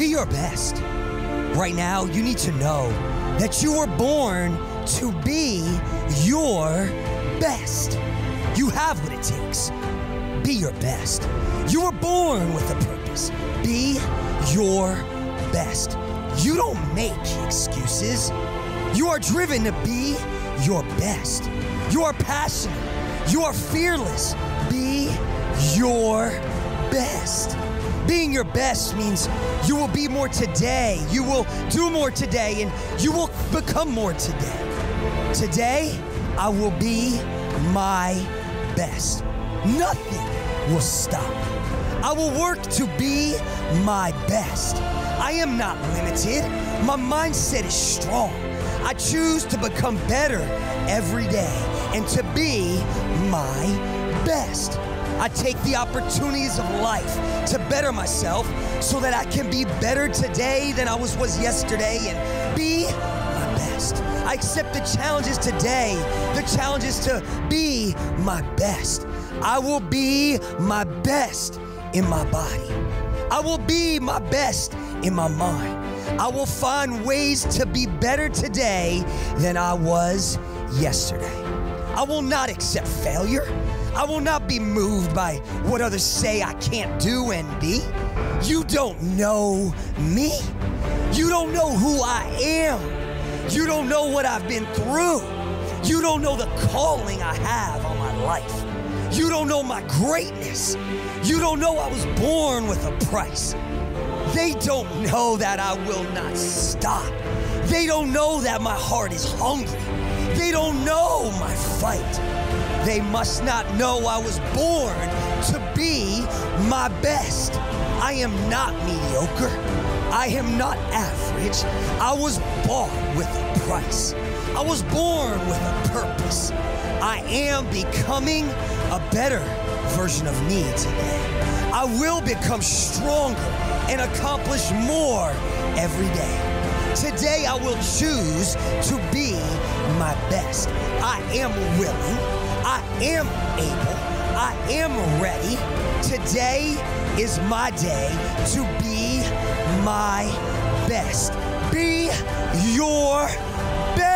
your best. Right now, you need to know that you were born to be your best. You have what it takes. Be your best. You were born with a purpose. Be your best. You don't make excuses. You are driven to be your best. You are passionate. You are fearless. Be your best. Being your best means you will be more today. You will do more today and you will become more today. Today, I will be my best. Nothing will stop. I will work to be my best. I am not limited. My mindset is strong. I choose to become better every day and to be my best. I take the opportunities of life to better myself so that I can be better today than I was, was yesterday and be my best. I accept the challenges today, the challenges to be my best. I will be my best in my body. I will be my best in my mind. I will find ways to be better today than I was yesterday. I will not accept failure. I will not be moved by what others say I can't do and be. You don't know me. You don't know who I am. You don't know what I've been through. You don't know the calling I have on my life. You don't know my greatness. You don't know I was born with a price. They don't know that I will not stop. They don't know that my heart is hungry. They don't know my fight. They must not know I was born to be my best. I am not mediocre. I am not average. I was bought with a price. I was born with a purpose. I am becoming a better version of me today. I will become stronger and accomplish more every day. Today, I will choose to be my best. I am willing. I am able. I am ready. Today is my day to be my best. Be your best.